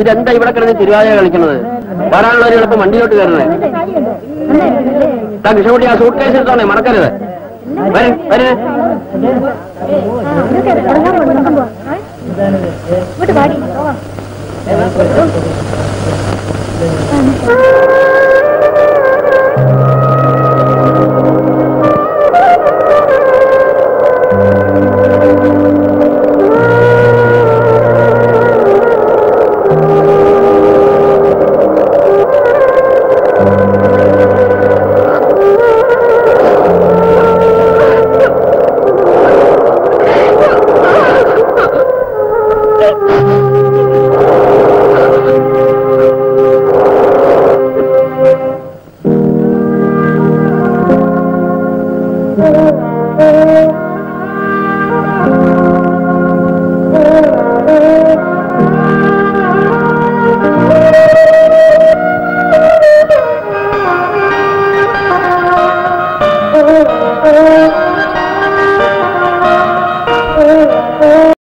ഇതെന്താ ഇവിടെ കിടന്ന് തിരുവാതിര കളിക്കുന്നത്? വരാനുള്ള ഒരു എളുപ്പം വണ്ടിയിലോട്ട് കയറണേ താ കൃഷ്ണകുട്ടി ആ സൂട്ട് കേസ് എടുത്തോണേ മറക്കരുത് വരേ ഇങ്ങോട്ട് Oh